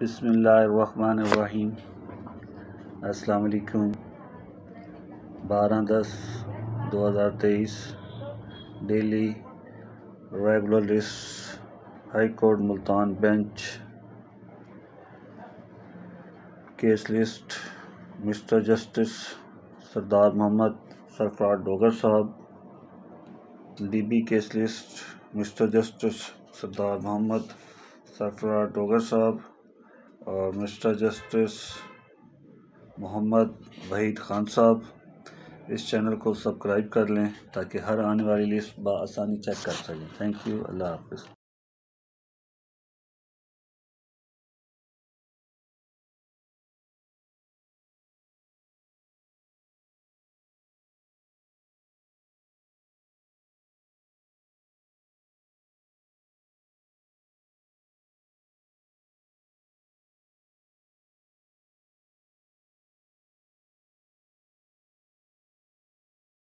بسم اللہ الرحمن الرحیم السلام علیکم بارہ دس دو ہزار تیئیس daily regulars high court Multan bench case list mister justice Sardar Muhammad Sarfraz Dogar sahib D B case list mister justice Sardar Muhammad Sarfraz Dogar sahib और मिस्टर जस्टिस मोहम्मद वहीद खान साहब इस चैनल को सब्सक्राइब कर लें ताकि हर आने वाली लिस्ट बसानी चेक कर सकें थैंक यू अल्लाह हाफ